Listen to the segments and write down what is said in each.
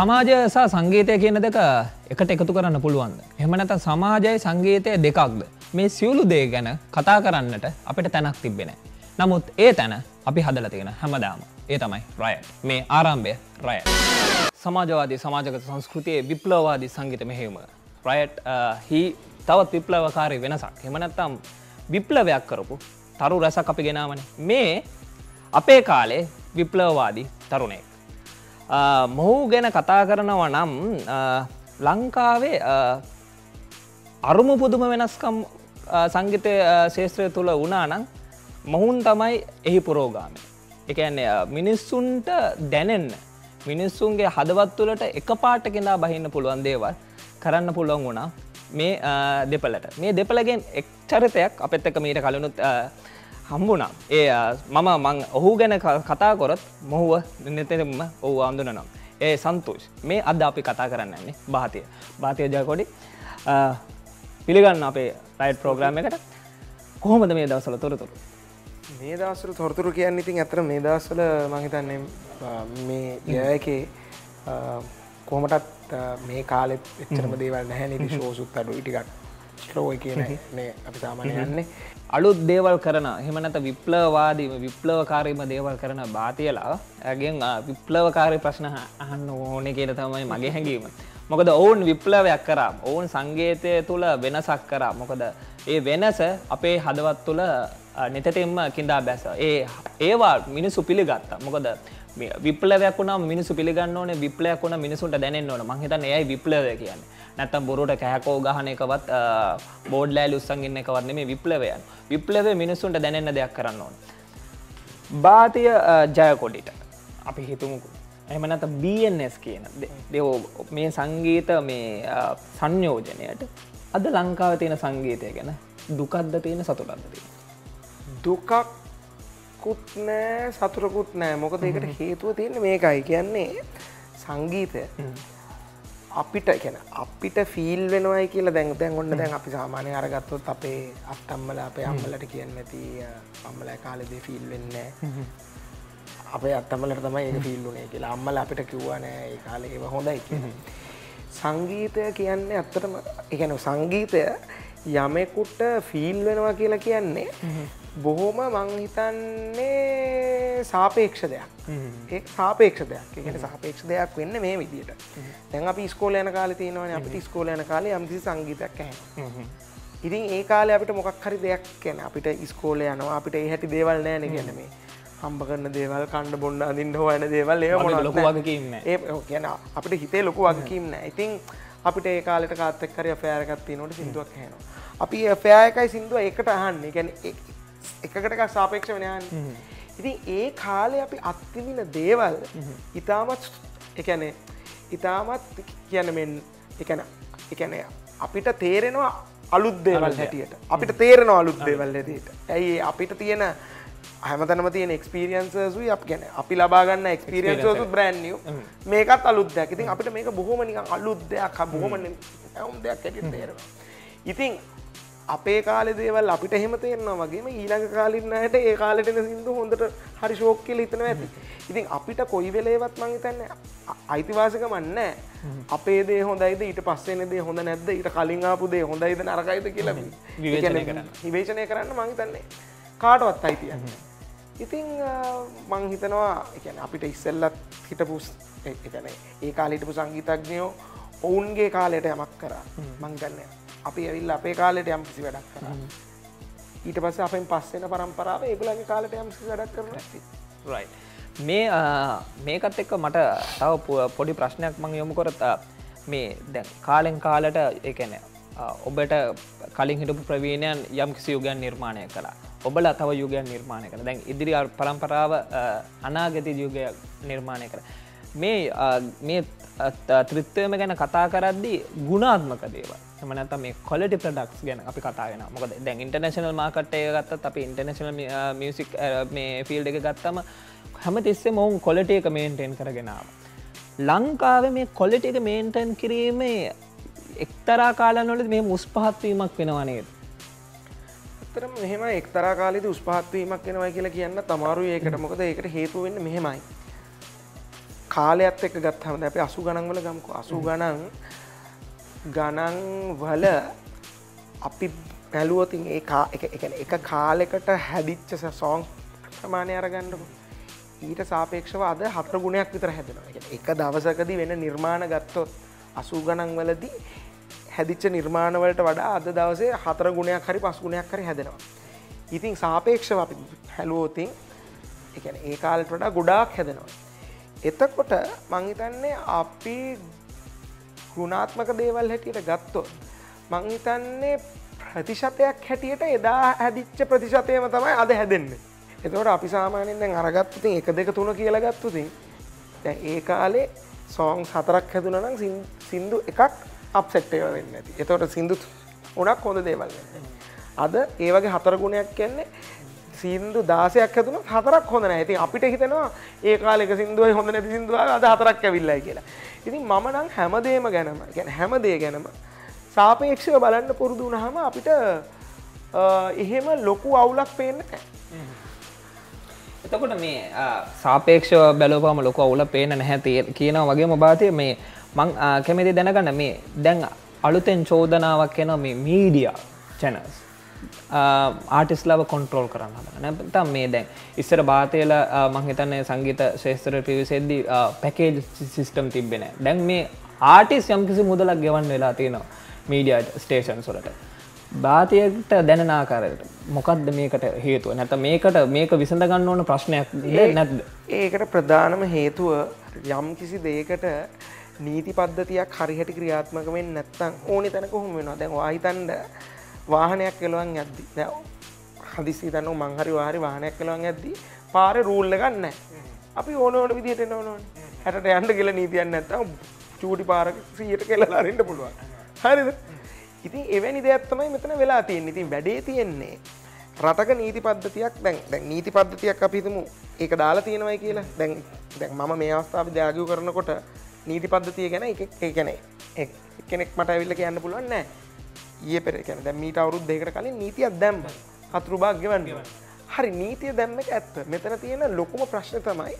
සමාජය සහ සංගීතය කියන දෙක එකට එකතු කරන්න පුළුවන්ද. එහම නැත සමාජය සංගීතය දෙකක්ද. මේ සියලු දේ ගැන කතා කරන්නට අපිට තැනක් තිබෙන. නමුත් ඒ තැන අපි හදල තියෙන හැමදාම ඒ තමයි රය මේ ආරම්භය රය. සමාජවාදී සමාජගත සංස්කෘතියේ විප්ලවාදී සංගීත මෙහෙම. රයට් හි තවත් විප්ලවකාරය වෙනසක් හෙමනැත්තම් විප්ලවයක් කරපු තරු රැසක් අපි ගෙනාවන මේ අපේ කාලේ විප්ලවවාදී තරුණෙක්. මොහු ගැන කතා කරනවා නම් ලංකාවේ අරුම පුදුම වෙනස්කම් සංගිතය ශේත්‍රය තුළ වනානං මොහුන් තමයි එහි පුරෝගාමය. එකන්නේ මිනිස්සුන්ට දැනෙන්න මිනිස්සුන්ගේ හදවත් තුළට එක පාට කෙනා බහින්න පුළුවන් දේවල් කරන්න පුළුවන් වුණා මේ දෙපලට මේ දෙපලගෙන් එක්චරිතයක් අපත් එක මීට කලනුත් හම්බුණා. ඒ මම මං ඔහු ගැන කතා කොරත් මොහුව නිතෙම ඔහු අන්දුනනම් ඒ සන්තෝෂ්. මේ අද අපි කතා කරන්නන්නේ භාතිය භාතිය ජයකොඩි. පිළිගන්න අපේ රයිට් ප්‍රෝග්‍රාම් එකට. කොහොමද මේ දවසල තොරතුරු? මේ දවසල තොරතුරු කියන්න ඉතින් ඇතර මේ දවස්සල මහිතන්නේ මේ යයකේ කොහමටත් මේ කාලෙත් එච්චරම දේවල් නැහැ නිති ශෝසුත් අඩු ඉටිකක් ශ්‍රෝය කියන අපි සාමානය යන්නේ අලුත් දේවල් කරන හෙමනත විප්ලවාදීම විප්ලවකාරීම දේවල් කරන භාතියලා ඇගෙන් විප්ලවකාරය ප්‍රශ්න අහන්න ඕන කියල තමයි මගේ හැඟීම. මොකද ඔවුන් විප්ලවයක් කරා ඔවුන් සංගේතය තුළ වෙනසක් කරා. මොකද ඒ වෙනස අපේ හදවත් තුළ නිතතෙන්ම කින්දා බැස. ඒ ඒවා මිනිස්සු පිළිගත්තා. මොකද විප්ලවයක් වුණ මිනිසු පිළිගන්න ඕන විප්ලයක් වුණ මිනිසුන්ට දැනෙන් ඕන. මහිතන ඒයි විප්ලවය කියන්න. නැත්තම් බොරුට කෑකෝ ගහන එකවත් බෝඩ් ලෑල් උත්සන් ඉන්න එකවන්නේ මේ විප්ලවයන්. විප්ලවය මිනිසුන්ට දැනෙන්න දෙයක් කරන්න ඕන. භාතිය ජයකොඩිට අපි හිතුමුකු. එමනත BNS කියන දෙවෝ මේ සංගීත මේ සංයෝජනයට අද ලංකාව තියෙන සංගීතය ගැන දුකද්ද තියෙන සතුටක්ද තියෙන දුකක් කුත් නෑ සතුරකුත් නෑ. මොකද ඒකට හේතුව තියෙන මේකයි. කියන්නේ සංගීතය අපිට ගැන අපිට ෆිල් වෙනවයි කියලා දැන් දැන් ඔන්න දැන් අපි සාමානය අරගත්තොත් අපේ අත්තම්මල අපේ අම්මලට කියන්න ඇති අම්මල කාලෙදේ ෆිල් වෙන්න අපේ අත්තමලට තමයි ඒ ෆිල්ලුනේ කියලා. අම්මල අපිට කිව්වනෑ ඒ කාලේ ඒව හොඳයි කිය සංගීතය කියන්නේ ඇත්තටම එකන සංගීතය යමෙකුට ෆිල් වෙනවා කියලා කියන්නේ බොහෝම මංහිතන්නේ සාපේක්ෂ දෙයක්. ඒ සාපේක්ෂ දෙයක්. එකට සාපේක්ෂ දෙයක් වෙන්න මේ විදිට දැන් අපි ස්කෝල යන කාල තියෙනවන අපිට ස්කෝල යන කාලේ යම්කිසි සංගීතයක් ඇහ ඉතින් ඒ කාලේ අපිට මොකක් හරි දෙයක් ගැන අපිට ස්කෝල යනවා අපිට ඒ හැටි දේවල් නෑන ගැන මේ. හම්බ කරන දේවල් කණ්ඩ බොන්ඩ අදින්න හොයන දේවල් ඒ මොන ලොකු වගකීම ඒ කියන අපිට හිතේ ලොකු වගකීම් නෑ ඉතින් අපිට ඒ කාලට කාත්තක් කරය ෆෑරකත්ති නොට සිින්දුවක් හැනවා අපි ෆෑයකයි සිින්දුව එකට අහන්න. ගැන එකකටක් සාපේක්ෂ වෙනයන් ඉතින් ඒ කාලේ අපි අත්තිමින දේවල් ඉතාමත් එකනේ ඉතාමත් කියන මෙන් එකන එකන අපිට තේරෙනවා අලුත් දේවල් හැටියට. අපිට තේරෙන අලුත් දේවල් හැටියට. ඇයි අපිට තියෙන හැමතනම තියෙන එක්ස්පිරියන්සසුයි අප ගැන. අපි ලබාගන්න එක්ස්පිරියන්සසු බ්‍රන්්නිය මේකත් අලුත්දයක් ඉතින් අපිට මේක බොහොම නිකන් අලුත් දෙයක්. බොහොම ඇවුම් දෙයක් ඇට තේරවා ඉතින් අපේ කාලෙ දේවල් අපිට එහෙම තේරනවා වගේම ඊළඟ කාලින්නයට ඒ කාලටන සිින්දු හොඳට හරි ශෝක් කියල හිතන ඇති. ඉතින් අපිට කොයි වෙලේවත් මංහිතන්න අයිතිවාසක මන්න අපේ දේ හොඳයිද? ඊට පස්සෙන දේ හොඳ නැද්ද? ඊට කලින් ආපු දේ හොඳයිද? නරකයිද කියලා විවේචනය කරන්න. මංහිතන්නේ කාටවත් අයිතියන්න ඉතිං මංහිතනවා එකන අපිට ඉස්සෙල්ලත් හිටපුස් එකන ඒ කාලිටපු සංගීතඥයෝ ඔවුන්ගේ කාලයට යමක් කරා. මංගන්න අපි ඇවිල්ල අපේ කාලෙට යම් කිසි වැඩක් කර. ඊට පස්ස අපෙන් පස්සෙන පරම්පරාව ඒගුලගේ කාලට යම්සි වැඩක් කරන ඇති රයි මේ මේකත් එක්ක මට තව පොඩි ප්‍රශ්නයක් මං යොමු කොරත මේ දැන් කාලෙන් කාලට එකන ඔබට කලින් හිටපු ප්‍රවීණයන් යම් කිසි යුගයන් නිර්මාණය කලා ඔබල තව යුගයන් නිර්මාණය කළ. දැන් ඉදිරි පරම්පරාව අනාගති යුගයක් නිර්මාණය කර මේ මේ ත්‍රිත්වයම ගැන කතා කරද්දී ගුණාත්මක දේව එමනත මේ කොලටි ප්‍රඩක්ස් ගැන අපි කතාගෙන මොකද දැන් ඉන්ටර්නශනල් මාකට්ටය ගත්ත අප ඉන්ටර්නශනල් මියසික් මේ ෆිල්ඩ එක ගත්තම හැම තිස්සේ මොවුන් කොලට එක මේන්ටෙන් කරගෙනාව. ලංකාව මේ කොලට එක මේන්ටන් කිරීමේ එක්තරා කාලනොලද මේ මුස් පහත්වීමක් වෙනවනේද. ඇතරම මෙහෙම එක්තරා කාලෙද උස්පහත්වීමක් වෙනවයි කියලා කියන්න තමාරු ඒකට මොකද ඒකට හේතුවෙන්න මෙහෙමයි. කාලයක්ත් එක ගත්හම අප අසු ගණන්වල ගමකු අසු ගණන් ගණන් වල අපි පැලුවතින් ඒ එක කාලෙකට හැදිච්ච සෝං ප්‍රමාණය අරගන්නකු. ඊට සාපේක්ෂව අද හතර ගුණයක් විතර හැදෙනවා. එක දවසකදී වෙන නිර්මාණ ගත්තොත් අසූ ගණන් වලදී හැදිච්ච නිර්මාණවලට වඩා අද දවසේ හතර ගුණයක් හරි පස් ගුණයක් හරි හැදෙනවා. ඉතින් සාපේක්ෂව අපි හැලුවෝතින් එකන ඒ කාලට වඩා ගොඩාක් හැදෙනවා. එතකොට මංහිතන්නේ අපි ගුණාත්මක දේවල් හැටියට ගත්තොත් මංහිතන්නේ ප්‍රතිශතයක් හැටියට එදා හැදිච්ච ප්‍රතිශතයම තමයි අද හැදෙන්නේ. එතවට අපි සාමානෙන් දැන් අරගත්තුතින් එක දෙක තුන කියලා ගත්තුතින් ඒ කාලේ සෝං හතරක් හැදුනනම් සින්දු එකක් අප්සෙට්ටය වෙන්න ඇති එතවට සිින්දු උනක් හොඳ දේවල් අද ඒවගේ හතර ගුණයක් කියන්නේ සින්දු දාසයක් ඇතුන හතරක් හොඳ ඇති අපිට හිතනවා ඒ කාලෙක සිින්දුව හොඳ නැති සිින්දුව අද හතරක් ඇවිල්ලයි කියලා. ඉතින් මම නම් හැමදේම ගැනම ගැන හැමදේ ගැනම සාපේක්ෂව බලන්න පුරුදු වුණහම අපිට එහෙම ලොකු අවුලක් පේන්න එතකොට මේ සාපේක්ෂව බැලෝපාම ලොක අවුල පේන නැහැ කියනව වගේ මොබාතය මේ මං කැමති දැනගන්න? මේ දැන් අලුතෙන් චෝදනාවක් එන මේ මීඩිය චැනස් ආටිස්ලාව කොන්ට්‍රෝල් කරන්න හදන නැතම් මේ දැන් ඉස්සර භාතයල මංහිතන්නේ සංගීත ශේස්තර පිවිසෙද්දි පැකේජ් සිිස්ටම් තිබෙන දැන් මේ ආටිස් යම්කිසි මුදලක් ගෙවන්න වෙලා තියෙනවා මීඩිය ස්ටේෂන් සොලට භාතයට දැනනාකාරයට මොකක්ද මේකට හේතුව? නැත මේකට මේක විසඳගන්න ඕන ප්‍රශ්නයක් නැද්ද? ඒකට ප්‍රධානම හේතුව යම් කිසි දේකට නීති පද්ධතියක් හරිහට ක්‍රියාත්මකමෙන් නැත්තං ඕනි තැනක හොම වෙනවා. දැන් වාහිතන්ඩ වාහනයක් කෙලවන් ඇද්දි හදිසි තන්න මංහරි වාරි වාහනයක් කෙලවන් ඇද්දී පාර රූල්ල ගන්න අපි ඕනෝට විදිහට නොනොන් හැට යන්ට කියල නීතියන්න ඇත්තම් චූටි පාරක සියට කෙලලාරන්න පුළුවන්. හරිද? ඉතින් එවැනි දෙයක්ත්තමයි මෙතන වෙලා තියෙන් ඉතින් වැඩේ තියෙන්නේ රටක නීති පද්ධතියක්. දැන් දැන් නීති පද්ධතියක් අපිතුමු ඒක දාලා තියෙනවයි කියලා. දැන් දැන් මම මේ අවස්ථාව ජාගව කරනකොට නීති පද්ධතිය ගැන එක ගැන කෙනෙක් මට ඇවිල්ල කියන්න පුළුවන් නෑ ඒ පෙර කැන දැ මීට අවුරුද් දෙකට කලින් නීතියක් දැම්ම හතුරු භාග්‍යවන්ගව හරි නීතිය දැම්ම ඇත්ත. මෙතන තියෙන ලොකුම ප්‍රශ්න තමයි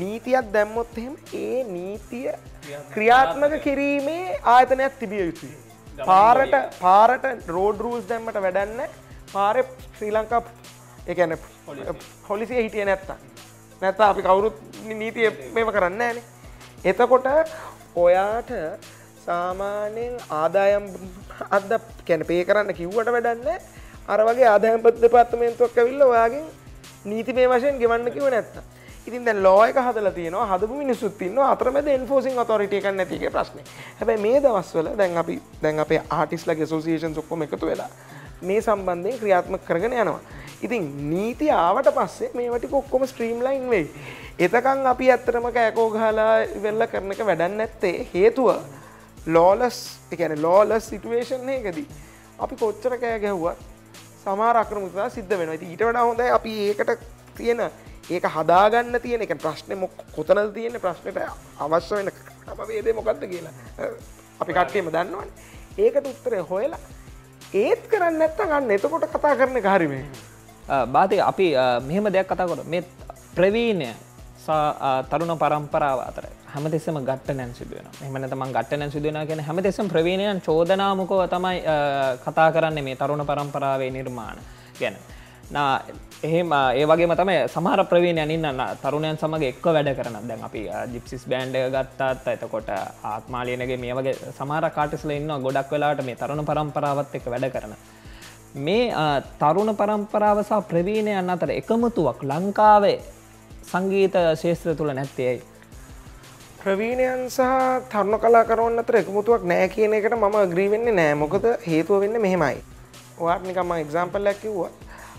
නීතියක් දැම්මොත් එහෙම ඒ නීතිය ක්‍රියාත්මක කිරීමේ ආයතනයක් තිබිය යුතුයි. පාරට පාරට රෝඩ රූස් දැම්මට වැඩන්න පාර ශ්‍රී ලංකා එකන පොලිසිය හිටිය නැත්තා නැත්ත අපි කවුරුත් නීතිය මෙම කරන්න ෑන එතකොට ඔයාට සාමාන්‍යයෙන් ආදායම් අද කැන පේ කරන්න කිව්වට වැඩන්න අර වගේ ආදායම්පත් දෙපත්තමේන්තුවක් ඇවිල්ල ඔයාගෙන් නීති මේ වශයෙන් ගෙවන්න කිව නැත්ත ඉතින් දැන් ලෝයක හදල තියෙන හදපු මිනිස්සුත් තින්න අතරමද එන්ෆෝසින් අතොරිටිය එක නැතික ප්‍රශ්න. හැබැයි මේ දවස්වල දැන් අපි දැන් අපේ ආටිස්ලගේ සෝසිේෂන් ඔක්කොම එකතු වෙලා මේ සම්බන්ධයෙන් ක්‍රියාත්මක කරගෙන යනවා. ඉතින් නීති ආවට පස්සේ මේවට කොක්කොම ස්ට්‍රීම්ලයින් වෙයි. එතකං අපි ඇත්තරම කෑකෝ ගහලා වෙල්ල කරන එක වැඩන්න ඇත්තේ හේතුව ලෝලස් එකන ලෝලස් සිටුවේෂන් එකදී අපි කොච්චර කෑ ගැහ්වත් සමාරක්‍රමතා සිද්ධ වෙන ඊට වඩා හොඳ අපි ඒකට තියෙන ඒක හදාගන්න තියෙන එක ප්‍රශ්නය මොක් කොතනද තියෙන ප්‍රශ්නයට අවශ්‍ය වෙන වේදේ මොකක්ද කියලා අපි කට්ටියම දන්නවන්. ඒකට උත්තරය හොයලා ඒත් කරන්න ඇත්ත ගන්න එතකොට කතා කරන කාරිමේ බාතය අපි මෙහෙම දෙයක් කතාකොට මේ ප්‍රවීණය තරුණ පරම්පරාව අතර. හැමතිස්සම ගට නැන් සිදුවන එමනතම ගට නැන් සිදුවන කියෙන හැමතිස්සම් ප්‍රවීණයන් චෝදනාමකව තමයි කතා කරන්න මේ තරුණ පරම්පරාවේ නිර්මාණ ගැන. එහෙම ඒවගේ තම සමහර ප්‍රවීණ යනින්න තරුණයන් සමඟ එක්ක වැඩ කරන දැන් අපි ජිප්සිස් බෑන්ඩ ගත්තාත් එතකොට ආත්මාලයනගේ මේ වගේ සමහර කාටිස්ල ඉන්න ගොඩක් වෙලාට මේ තරුණ පරම්පරාවත් එක වැඩ කරන මේ තරුණ පරම්පරාවසා ප්‍රවීණයන් අතර එකමුතුවක් ලංකාවේ සංගීත ශේත්‍ර තුළ නැත්තේයි. ප්‍රවීණයන් සහ තරුණ කලාකරුවන් අතර එකමුතුවක් නෑ කියන එකට මම ග්‍රීවෙන්නේ නෑ මොකද හේතුව වෙන්න මෙහෙමයි. ඔයාට නිකම එක්සාම්පල්ලක් කිව්වා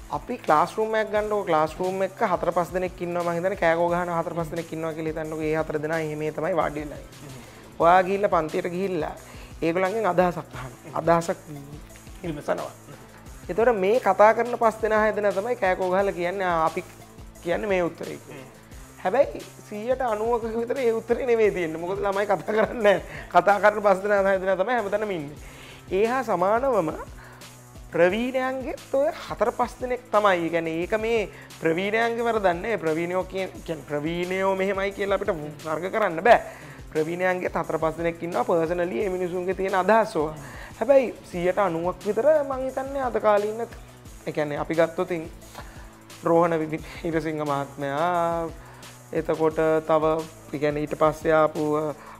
අපි ලාස්රූමයක් ගන්නඩ ලාස්රූම එක හතර පස් දෙනෙක් ඉන්න මහිතන කෑගෝ ගහන හතර පස් දෙනෙක් ඉන්නවා කියලා තන්නක ඒ හතර දෙනා එහෙම තමයි වාඩිල්ලයි. ඔයා ගිල්ල පන්තියට ගිහිල්ලා ඒගොලන්ගෙන් අදහසක් අහන අදහසක් ඉල්මසනවා. එතොට මේ කතා කරන පස් දෙෙන හැදන තමයි කෑකෝ ගහල කියන්න අපි කියන්න මේ උත්තරේ හැබැයි සීයට අනුවක විතර ඒ උත්තර නෙවේ තියන්න. මොකද ළමයි කතා කරන්න කතා කරන පස්සන හදන තම හැමතනම ඉන්න. ඒහා සමානවම ප්‍රවීණයන්ගේ ඔය හතර පස් දෙනෙක් තමයි. ගැන ඒක මේ ප්‍රවීණයන්ගේ වර දන්නේ ප්‍රවීණයෝ කිය ප්‍රවීණයෝ මෙහෙමයි කියලා අපිට වර්ග කරන්න බෑ. ප්‍රවීණයන්ගේ තතර පස් දෙනෙක් ඉන්නවා. පර්සනලි මිනිසුන්ගේ තියෙන අදහස්සෝ හැබැයි සියට අනුවක් විතර මංහිතන්නේ අද කාලීන්න එකන්නේ අපි ගත්තොතින් රෝහණ ඉරසිංහ මහත්මයා. එතකොට තව පිගැන ඊට පස්සයාපු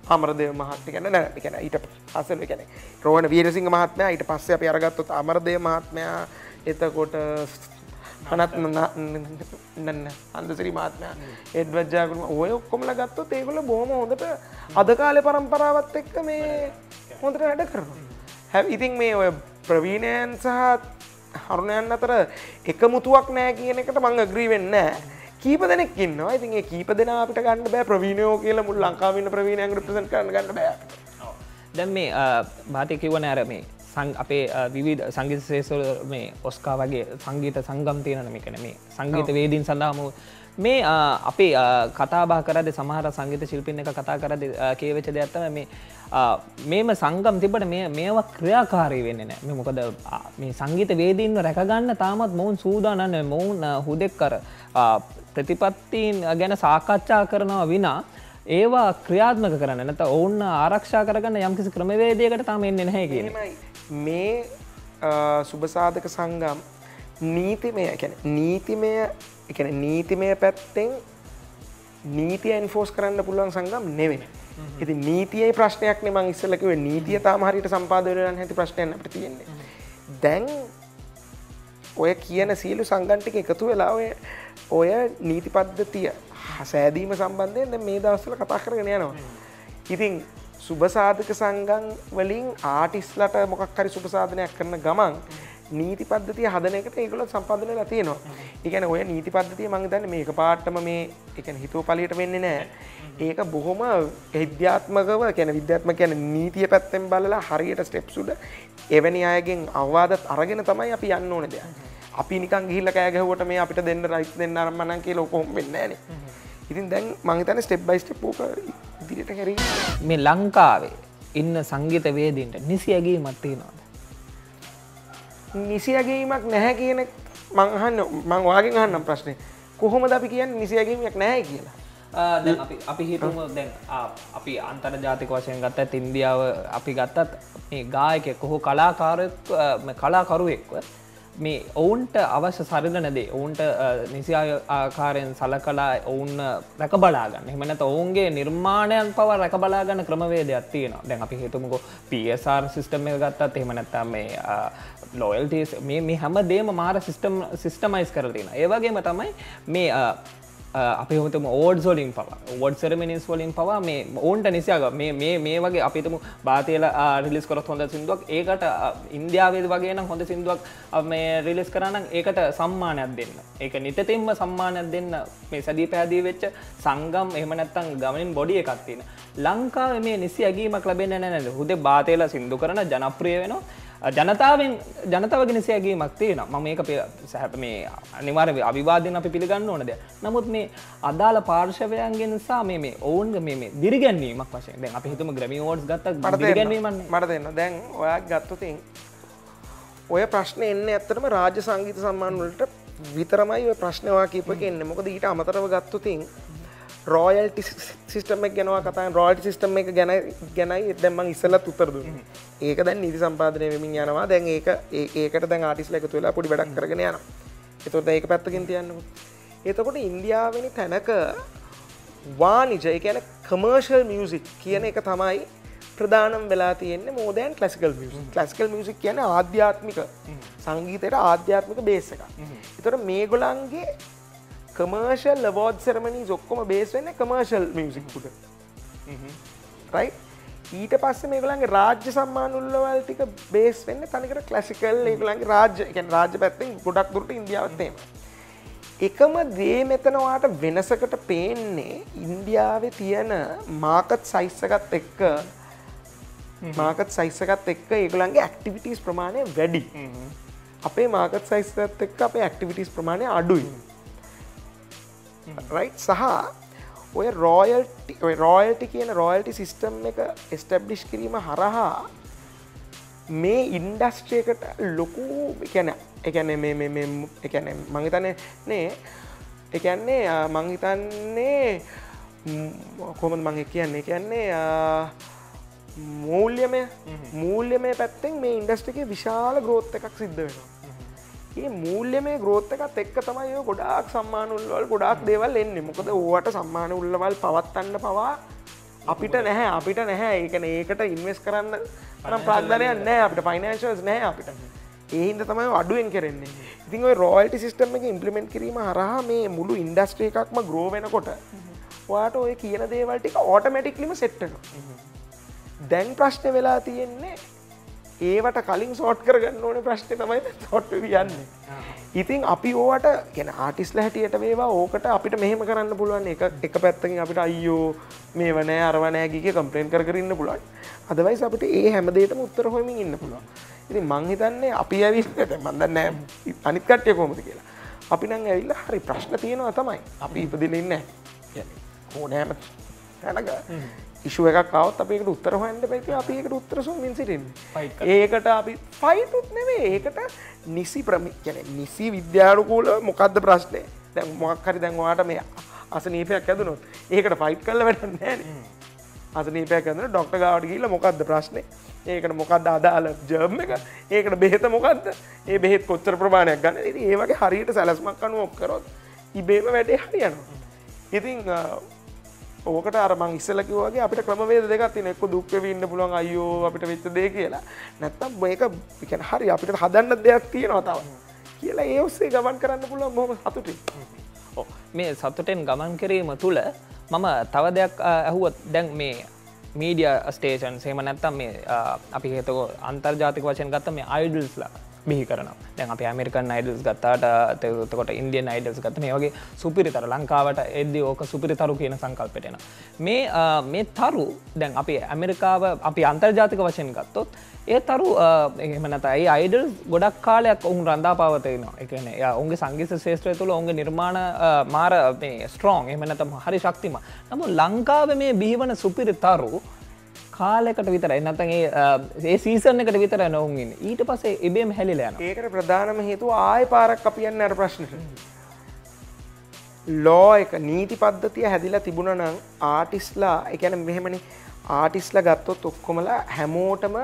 අමරදය මහත්ය ගැන නෑ එකැන ඊට අසල ගැන රෝහණ වීරසිංහ මහත්මයා ඊට පස්සේ අපි අරගත්තොත් අමරදය මහත්මයා. එතකොට අනත් නන්න අන්දසිරි මාත්මයා එඩ්වජ්ජාකුම ඔය ඔක්කොමල ගත්තොත් ඒගොල බොහම හොඳට අද කාලෙ පරම්පරාවත් එක්ක මේ හොඳට වැඩ කරනවා. හැ ඉතින් මේ ඔය ප්‍රවීණයන් සහ හරුණයන් අතර එකමුතුවක් නෑ කියන එකට මං අග්‍රී වෙන්න කීප දෙනෙක් ඉන්නවා. ඉතින් කීප දෙෙන අපිට ගන්න බෑ. ප්‍රවීණයෝ කියල මුල් ලංකාවන්න ප්‍රවීණයන්ට ප්‍රසන් කරන්න ගන්න බෑ. දැන් මේ භාතය කිව්වන ඇර මේ සං අපේ විවිධ සංගීත ශේෂල මේ ඔස්කා වගේ සංගීත සංගම් තියෙනන මේකන. මේ සංගීත වේදීන් සඳහාම මේ අපේ කතාබා කරද සමහර සංගීත ශිල්පින් එක කතා කරද කියවෙච්ච දෙයක්ත්තම මේ මේම සංගම් තිබට මේ මේවා ක්‍රියාකාරී වෙන්න නෑ. මේ මොකද මේ සංගීත වේදීන්ව රැකගන්න තාමත් මොවුන් සූදානන්න මොවුන් හුදෙක් කර ප්‍රතිපත්තීන් ගැන සාකච්ඡා කරනවා විනා ඒවා ක්‍රියාත්මක කරන්න. නැත ඔවුන්න ආරක්ෂා කරගන්න යම්කිසි ක්‍රමවේදයකට තම එන්න නැහැ කියන මේ සුභසාධක සංගම් නීතිමය එකැන නීතිමය එකන නීතිමය පැත්තෙන් නීතිය එන්ෆෝස් කරන්න පුළුවන් සංගම් නෙවෙන ඉති නීතියයි ප්‍රශ්නයක් නෙම ඉස්සලකිව නීතිය තාමහරිට සම්පාදවරයන් ඇති ප්‍රශ්නයන් තියෙන්නේ. දැන් ඔය කියන සියලු සංගන්ටික එකතු වෙලා ඔය ඔය නීති පද්ධතිය සෑදීම සම්බන්ධයෙන් මේ දවස්සල කතා කරගෙන යනවා. ඉතින් සුභසාධක සංගන් වලින් ආටිස්ලට මොකක් හරි සුභසාධනයක් කරන ගමන් නීති පද්ධතිය හදන එකට ඒගොල සම්පාදනය ලතියනවා එකන ඔය නීති පද්ධතිය මං දන්න මේක පාට්ටම මේ එක හිතුව පලියට වෙන්නේ නෑ. ඒක බොහොම විද්‍යාත්මකව කැන විද්‍යාත්ම කියන නීතිය පැත්තෙන් බලලා හරියට ස්ටෙප්සුඩ එවැනි අයගෙන් අවවාදත් අරගෙන තමයි අපි යන්න ඕන දෙයක්. අපි නිකන් ගිහිල්ල කෑගහුවට මේ අපිට දෙන්න රයිස් දෙන්න අරම්මනන් කිය ලොකොහොම වෙන්නෑන ඉතින් දැන් මංහිතන ස්ටෙප් බයි ස්ටප් පෝක ඉදිරියට හැරී මේ ලංකාවේ ඉන්න සංගීත වේදීන්ට නිසි ඇගේ මත්තිනවාද නිසියගීමක් නැහැ කියන මංහන්න මං වාගෙන් අහන්නම් ප්‍රශ්නය කොහොමද අපි කියන්න නිසියගීමක් නැහැ කියලා? අපි හිතුම දැන් අපි අන්තර් ජාතික වශයෙන් ගත්තත් ඉන්දියාව අපි ගත්තත් මේ ගායක කොහෝ කලාකාරයක් කලාකරුවෙක්ව මේ ඔවුන්ට අවශ්‍ය සරිදනදේ ඔවුන්ට නිසි ආකාරයෙන් සල කලා ඔවුන් රැක බලාගන්න. එමනත ඔවුන්ගේ නිර්මාණයන් පව රැක බලාගන්න ක්‍රමවේදයක් තියෙනවා. දැන් අපි හිතුමකෝ පSR සිිස්ටම එක ගත්තත් එහෙමනැත්තා මේ ලෝයල්ටස් මේ හැම දේම මාර සිිස්ටම් සිිස්ටමයිස් කරතින ඒවගේම තමයි මේ අපි හොතම ඕඩ් සොලින් පව ෝඩ් සෙරමිනිස් වලින් පවා මේ ඕන්ට නිසියාග මේ මේ වගේ අපිතම බාතයල රිලිස් කොරත් හොඳ සිින්දුවක් ඒකට ඉන්දියාවේද වගේ නම් හොඳ සිින්දුවක් මේ රිලිස් කරන්න ඒකට සම්මානයක් දෙන්න. ඒක නිතතින්ම සම්මානයක් දෙන්න මේ සැදී පැදී වෙච්ච සංගම් එහමනැත්තන් ගමනින් බොඩි එකක්තින ලංකාව මේ නිසි ඇගීමක් ලබෙන නැනද හුද බාතයල සිින්දු කරන ජනප්‍රිය වෙනවා. ජනතාවෙන් ජනතාවගෙන සෑගේමක් තියෙන ම මේක සැහැප මේ අනිවාර අවිවාදයෙන් අපි පිළිගන්න ඕනද නමුත් මේ අදාළ පාර්ශවයන්ගෙන් සා මේ ඔවුන් මේ දිරිගැන්වීමක් වශයෙන්. දැන් අපි හිතුම ග්‍රමි ෝඩ් ගත්ත ගැනීම මට දෙන්න දැන් ඔයා ගත්තුතින් ඔය ප්‍රශ්න එන්න ඇත්තරම රාජ්‍ය සංගීත සම්මාන්වලට විතරමයි ප්‍රශ්නවා කීපක එන්න. මොකද ඊට අමතරව ගත්තුතින් රෝයල්ටි සිිටම ගෙනවා කතා රෝල්ට සිිටම් එක ගැන ගැනයි දැම්මන් ඉස්සලත් උත්තර දුන්න. ඒක දැන් නිදි සම්පාදනය වෙමින් යනවා. දැන් ඒක ඒකට දැන් ආටිස් ලක තුලා පොඩි වැඩක් කරගෙන යන එතොට ඒක පැත්තකින් තියන්න එතකොට ඉන්දියාවනි තැනක වානිජය කියන කමර්ශල් මියසික් කියන එක තමයි ප්‍රධානම් වෙලා තියෙන්නේ මෝදයන් කලසිකල් කලසිකල් මියසික් කියන ආධ්‍යාත්මික සංගීතයට ආධ්‍යාත්මික බේස එක එතොට මේගොලන්ගේ කමර්ශල් ලවෝඩ් සෙරමනී ඔක්කොම බේස් වෙන්න කමර්ශල් මියසික්කුට රයි ඊට පස්ස මේගලන්ගේ රාජ්‍ය සම්මාන උල්ලවල් ටික බේස් වෙන්න තනිකට කලසිකල් ඒගලන්ගේ රාජ්‍ය එක රාජ්‍ය පැත්තෙන් ගොඩක් දුරට ඉන්දියාවත්තේම එකම දේ මෙතනවාට වෙනසකට පේන්නේ ඉන්දියාවේ තියෙන මාකත් සයිස්සකත් එක්ක මාකත් සයිස්සකත් එක්ක ඒගලන්ගේ ඇක්ටිවිටස් ප්‍රමාණය වැඩි. අපේ මාකත් සයිස්සත් එක්ක අපේ ඇක්ටිවිටස් ප්‍රමාණය අඩුයි රයි් සහ ඔය රෝයල්ටි රෝයල්ටි කියන රෝයල්ටි සිිස්ටම් එක එස්ටබ්ලිෂ් කිරීම හරහා මේ ඉන්ඩස්ට්‍රේකට ලොකු එකැන එකැන එකැන මංහිතන නේ එකන්නේ මංහිතන්නේ කොමද මං කියන්නේ? කියන්නේ මූල්‍යමය මූල්‍යමය පැත්තෙන් මේ ඉන්ඩස්ට් එක විශාල ග්‍රෝත්ත එකක් සිද්ධ වෙනවා ඒ මූල්‍යමය ග්‍රෝත්තකත් එක්ක තමයි ගොඩාක් සම්මාන උල්වල් ගොඩාක් දේවල් එන්නේ. මොකද ඕවට සම්මාන උල්ලවල් පවත්වන්න පවා අපිට නැහැ අපිට නැහැ. ඒකන ඒකට ඉන්වස් කරන්න නම් ප්‍රාග්ධනයක් නෑ අපිට. ෆයිනන්ශස් නෑ අපිට. ඒහින්ද තමයි අඩුවෙන් කරන්නේ. ඉතින් රෝල්ට සිස්ටම එක ඉම්පලිමෙන්ට් කිරීම හරහා මේ මුළු ඉන්ඩස්ට්‍රේ එකක්ම ග්‍රෝවෙනකොට වාට ඔය කියන දේවල්ටික ඕටමැටික්ලිම සෙට්ටනවා දැන් ප්‍රශ්න වෙලා තියෙන්නේ ඒවට කලින් සෝට් කරගන්න ඕන ප්‍රශ්න තමයි සොට්ට යන්නේ ඉතින් අපි ඕට ගෙන ආටිස්ල හැටියට වේවා ඕකට අපිට මෙහෙම කරන්න පුළුවන්. එක එක පැත්තකින් අපිට අයියෝ මේ වනෑ අරවනෑගේක කම්පලේන් කරන්න පුළුවන්. අදවයිස් අපිට ඒ හැමදේටම උත්තර හොමින් ඉන්න පුළුවන්. ඉති මංහිතන්නේ අපි ඇවිල්ට මන්දන්න අනිත්කට්ය කෝමති කියලා. අපි නං ඇවිල්ල හරි ප්‍රශ්න තියෙනවා තමයි. අපි ඉපදිලඉන්න ඕනෑම තැනක. ඉශුව එකක් කවත් අපේකට උත්තර හොන්ට පැති අපඒකට උත්තර සුමින් සිටින් ඒකට අපි ෆයිටුත් නෙවේ ඒකට නිසි ප්‍රමි කැන නිසි විද්‍යානුකූල මොකක්ද ප්‍රශ්නය දැන් මොක්හරි දැන්වාට මේ අසනීපයක් ඇදනොත් ඒකට ෆයිට් කල්ල වැටන්න අසනීපයක් ඇදන ඩොක්ට ගාවට කියල මොකක්ද ප්‍රශ්නය ඒකට මොකක්ද අදාල ජර්ම එක? ඒකට බෙහෙත මොකක්ද ඒ බෙහෙත් කොච්චර ප්‍රමාණයක් ගන්න? ඒවගේ හරියට සැලස්මක් අනුව ඔක්කරොත් ඉබේම වැඩේ හරියනවා. ඉතිං ඕකට අරමං ඉස්සලකිවගේ අපිට ක්‍රමවේද දෙකක් තින එක්ක දුක්ව ඉන්න පුළුවන් අයෝ අපිට වෙච්ච දේ කියලා. නැත්තම් මේක පිකැන හරි අපිට හදන්න දෙයක් තියෙනවා තව. කියලා ඒ ඔස්සේ ගමන් කරන්න පුළුවන් මොහම සතුටි මේ සතුටෙන් ගමන් කිරීම තුළ මම තව දෙයක් ඇහුවත් දැන් මේ මීඩිය ස්ටේෂන් සේම නැත්තම් මේ අපි හතක අන්තර්ජාතික වශයෙන් ගත්ත මේ අයිඩල්ස්ලා බිහි කරන දැන් අප ඇමරිකන් අයිඩල්ස් ගත්තාට තකොට ඉන්දියන් අයිඩල්ස් ගත මේ වගේ සුපිරිතර ලංකාවට එද්දි ඕක සුපිරිතරු කියන සංකල්පටෙන මේ මේ තරු දැන් අපි ඇමරිකාව අපි අන්තර්ජාතික වශයෙන් ගත්තොත් ඒ තරු එහමනතයි අයිඩල් ගොඩක් කාලයක් ඔවුන් රඳා පවතයනවා එකන ඔුන්ගේ සංගිස ශේත්‍රය තුළ ඔුන්ගේ නිර්මාණ මාර ස්ට්‍රෝන් එමනතම හරි ශක්තිම නමු ලංකාව මේ බිහිවන සුපිරි තරු කාලෙකට විතර එන්නතගේ ඒ සීසන් එකට විතර නොවුන්ගින් ඊට පසේ එබේම හැලිලයන ඒකට ප්‍රධානම හේතු ආය පාරක් අපියන්න අර ප්‍රශ්නට. ලෝ එක නීති පද්ධතිය හැදිලා තිබුණ නම් ආටිස්ලා එකැන මෙහෙමනි. ආටිස්ල ගත්තොත් ඔක්කොමලා හැමෝටම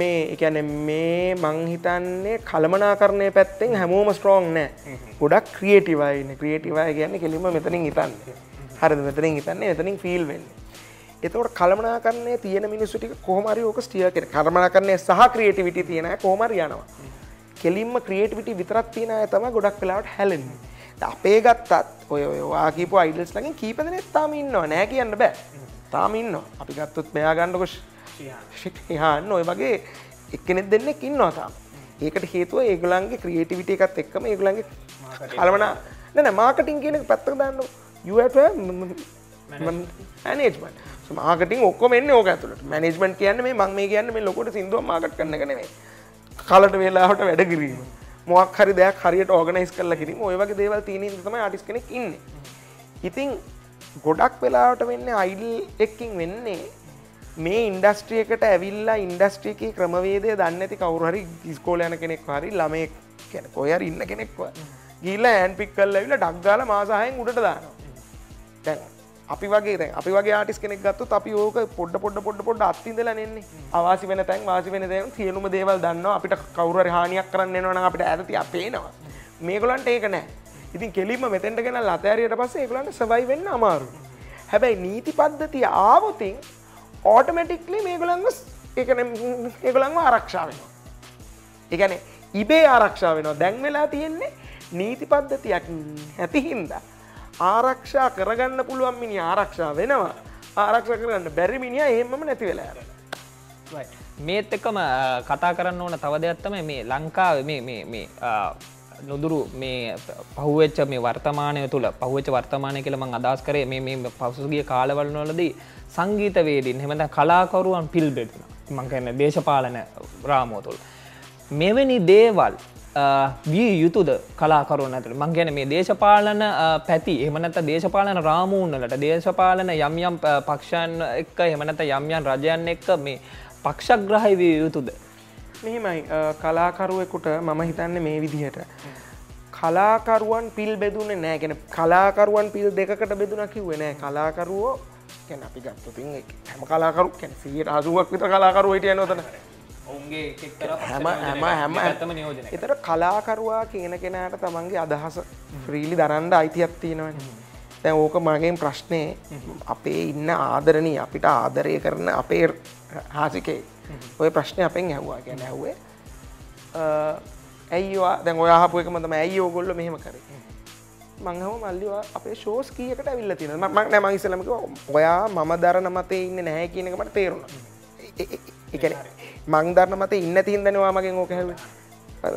මේ එකැන මේ මංහිතන්නේ කළමනා කරණය පැත්තෙන් හැමෝම ස්ට්‍රෝං නෑ. ගොඩක් ක්‍රියටිවයින ක්‍රියටිවය ගැන්න කෙලිම මෙතනින් හිතන්න. හරද? මෙතනින් හිතන්නේ එතනින් ෆිල් වෙන්නේ එතවට කළමනා කරන්නේ තියෙන මිනිස්සුටික කොහමරි ඕක ස්ටිය කෙන කරමනා කරන්නේ සහ ක්‍රියටිවිටි තියෙන කෝමර යනවා. කෙලින්ම ක්‍රියටිවිටි විතරත් තියෙන ඇතම ගොඩක් කලාවට හැලෙන්නේ. අපේ ගත්තත් ඔය වාකීප අයිඩල්ස් ලඟින් කීපදන තාම ඉන්නවා. නෑ කියන්න බෑ. තාම ඉන්න අපි ගත්තුත් මෙයා ගන්නකොෂ් හන්න ඔය වගේ එක්කෙනෙත් දෙන්නෙක් ඉන්නවා තාම. ඒකට හේතුව ඒගලන්ගේ ක්‍රියටිවිට එකත් එක්කම ඒගලන්ගේ කලමනා නැන මාකටින් කියන පැත්තක දන්න ඇනේජ්මට මාකටින් ඔක්කොම එන්න ඕක ඇතුළට. මැනේජ්මන්ට් කියන්න මේ මං මේ කියන්න මේ ලොකොට සිින්දුව මාකට් කරන කනෙවේ කලට වෙලාහට වැඩ කිරීම. මොක් හරි දෙයක් හරියට ඕගනයිස් කරල කිරීම. ඔය වගේ දේවල් තියන තම අටිස් කෙනෙක් ඉන්න. ඉතිං ගොඩක් වෙලාවට වෙන්න අයිඩල් එක්කින් වෙන්නේ මේ ඉන්ඩස්ට්‍රියකට ඇවිල්ලා ඉන්ඩස්ට්‍රියකේ ක්‍රමවේදය දන්න ඇති කවුරහරි ගිස්කෝල යන කෙනෙක් හරි ළමය කැන කොයර ඉන්න කෙනෙක්ව. ගිල්ල ඇන් පික් කල්ල විල ඩක්ගාල මාසාහයෙන් උඩට දානවා. දැන් අපි වගේ අපි වගේ ආටිස් කෙනෙක් ගත්තු අපි ඕක පොඩ පොඩ පොඩ පොඩ අත්තිදල නෙන්නේ. අවාසි වෙන තැන් වාසි වෙන දැන් සියලුම දේවල් දන්න අපිට කවුර හානියක් කරන්න න අපිට ඇති අපේනවා මේගොලන්ට ඒක නෑ. ඉතින් කෙලිම මෙතැට ගෙන ලතෑරයට පස්සේ ඒගලන්ට සවයි වෙන්න අමාරු හැබැයි නීති පද්ධතිය ආවතින් ඕටමටික්ලි මේගොලන්ග ඒගොලන්ව ආරක්ෂාවෙනවා එකන ඉබේ ආරක්ෂාවෙනවා දැන් වෙලා තියෙන්නේ නීති පද්ධතියක් ඇතිහින්දා ආරක්ෂා කරගන්න පුළුවන් මිනි ආරක්ෂා වෙනවා. ආරක්ෂ කරන්න බැරි මිනිිය එහෙමම නැති වෙලාර මේත් එකම කතා කරන්න ඕන තව දෙයක්ත්තම මේ ලංකාව මේ නොදුරු මේ පහුවෙච්ච මේ වර්තමානය තුළ පහුවච වර්තමානය කියලම අදස් කරේ මේ පසුගේ කාලවලනොලදී සංගීත වේදින් හෙමද කලාකරුවන් පිල්බෙටන මංකන්න දේශපාලන රාමෝ තුළ. මෙවැනි දේවල් විය යුතුද කලාකරුවන් ඇතුළ මං ගැන මේ දේශපාලන පැති එමනත දේශපාලන රාමූන්නලට දේශපාලන යම් යම් පක්ෂන් එක්ක එමනත යම්යන් රජයන් එක්ක මේ පක්ෂග්‍රහයි විය යුතුද? මෙහෙමයි. අ, කලාකරුවෙකුට මම හිතන්න මේ විදිහට. කලාකරුවන් පිල් බෙදුන නෑ. ගැන කලාකරුවන් පිල් දෙකට බෙදුන කිව්වේ නෑ. කලාකරුවෝ ගැන අපි ගත්තුතින් හැම කලාකරු කැන සියට අසුවක් විත කලාකරු හිටිය නොතන ඔවුන්ගේ හැම හැම හැම නියෝජන එතට කලාකරුවා කියන කෙනාට තමන්ගේ අදහස ්‍රීලි දරන්ඩ අයිතියක් තියෙනවන තැ ඕක මගෙන් ප්‍රශ්නය අපේ ඉන්න ආදරණී අපිට ආදරය කරන අපේ හාසිකේ ඔය ප්‍රශ්නය අපෙන් ඇහ්වා ගැන ඇහුවේ. ඇයිවා දැන් ඔයාහපුයකම තම ඇයි ඕගොල්ල මෙහෙම කරේ? මංහම මල්ලිවා අපේ ෂෝස් කියකට ඇවිල්ල තින මක් නැම ඉසලමක ඔයා මම දරන මතේ ඉන්න නැහැ කියනකට තේරුණ එකන මං දරන මත ඉන්න තින්දනවා මගෙන් ඕක හැව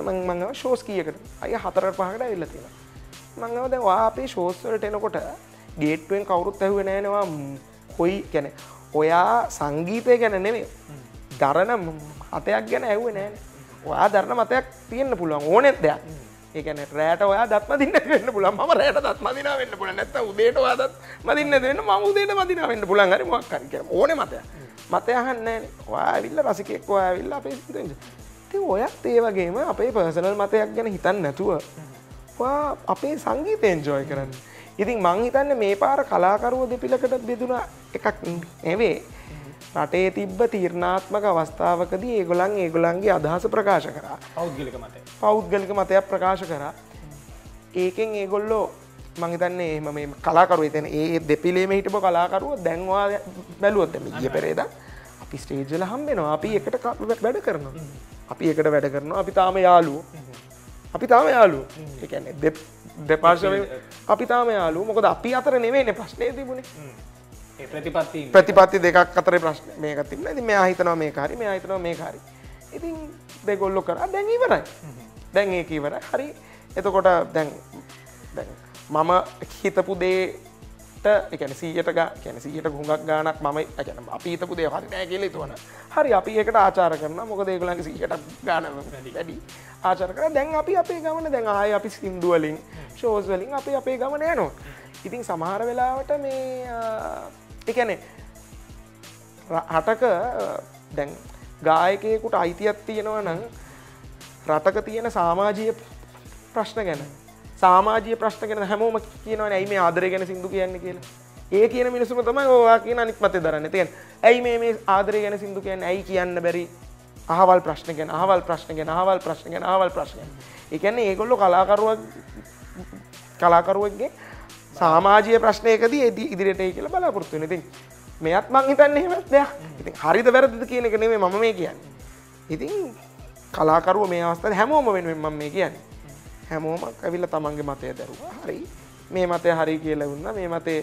මං ෂෝස් කියකට අය හතර පහකට ඇවිල්ල තින මංව දැ වා අපේ ෂෝස්වලට එනකොට ගේට්ුවෙන් කවුරුත් ඇහුව නෑනවා කොයි ගැන ඔයා සංගීතය ගැන නෙවේ දරන අතයක් ගැන ඇහුව නෑන ඔයා දරන මතයක් තියෙන්න්න පුළුවන් ඕනෙත් දෙයක්. ඒකන රෑට ඔයා දත්ම දින්න වෙන්න පුලන් ම රෑට දත් මදින වෙන්න පුල නැත උදේට වාදත් මදින්න දෙන්න ම උදේට මදින වෙන්න පුලන් හරි මොක්කරක ඕන මතය මතයහන්න වාවිල්ල රසිකෙක් වාවිල්ල අපේ ති ඔයත් ඒ වගේම අපේ පර්සනල් මතයක් ගැන හිතන් නැතුව අපේ සංගීතයෙන් ජෝය කරන්න. ඉතින් මං හිතන්න මේ පාර කලාකරුව දෙපිලකට බෙදුන එකක් ඇවේ රටේ තිබ්බ තීරණාත්මක අවස්ථාවකදී ඒගොලන් ඒගොලන්ගේ අදහස ප්‍රකාශ කරා. පෞද්ගලික මත පෞද්ගලික මතයක් ප්‍රකාශ කරා. ඒකෙන් ඒගොල්ලෝ මංහිතන්නේ එම මේ කලාකරු එතන ඒ දෙපිලේම හිටප කලාකරුව දැන්වා බැලුවොත්ම ගිය පෙරේද අපි ස්ටේජල හම්බෙනවා. අපි එකට වැඩ කරනවා. අපි එකට වැඩ කරනවා. අපි තාම යාලුව අපි තාම යාලු එකන්නේ දෙපාර්ශව අපි තාම යාලු මොකද අපි අතර නෙවෙයින ප්‍රශ්නය තිබුණේ ප්‍රතිපත්ති ප්‍රතිපත්ති දෙකක් අතර ප්‍රශ්න මේක තිබන ති මේ හිතනවා මේ කාරි මේ හිතනවා මේ කාරි ඉතින් දෙගොල්ලො කර. දැන් ඉවරයි. දැන් ඒක ඉවර හරි. එතකොට දැන් මම හිතපු දේට එකන සීයට ගැන සීයට හුඟක් ගානක් මම ඇැන අපි හිතපු දේ හරි නෑ කියල තුවන හරි අපි එකට ආචාර කරන මොක දේගලගේ සීයට ගාන වැඩි. ආචර කර. දැන් අපි අපේ ගමන දැන් ආය අපි සිින්දුවලින් ශෝස් වලින් අපි අපේ ගමන යනවා. ඉතින් සමහර වෙලාවට මේ එකනේ හටක දැන් ගායකයකුට අයිතියක් තියෙනවා නම් රටක තියෙන සාමාජීය ප්‍රශ්න ගැන. සාමාජය ප්‍රශ්න ගැන හැමෝම කියනවන ඇයි මේ ආදරය ගැන සිදු කියන්න කියලා. ඒ කියන මිනිසුම තමයි ඕවා කියන අනික් මත දරන්න. තියෙන් ඇයි මේ මේ ආදරය ගැන සිදු කියන්න? ඇයි කියන්න බැරි? අහවල් ප්‍රශ්න ගැන අහවල් ප්‍රශ්න ගැන අහවල් ප්‍රශ්න ගැන අහවල් ප්‍රශ්න එකන්නේ ඒගොල්ලො කලාකරුවක් කලාකරුවක්ගේ සාමාජය ප්‍රශ්නයකදී එදී ඉදිරියට කියලා බලාපොරත්තු ඉතින් මෙයත් මං හිතන්න එහෙම දෙයක් ඉතින් හරිද වැරදිද කියන එක නෙමේ මම මේ කියන්නේ. ඉතින් කලාකරුව මේ අවස්ථාවේ හැමෝම වෙනුවෙන් මම මේ කියන්නේ. හැමෝම ඇවිල්ල තමන්ගේ මතය දරුවා. හරි. මේ මතය හරි කියලා වුන්න මේ මතේ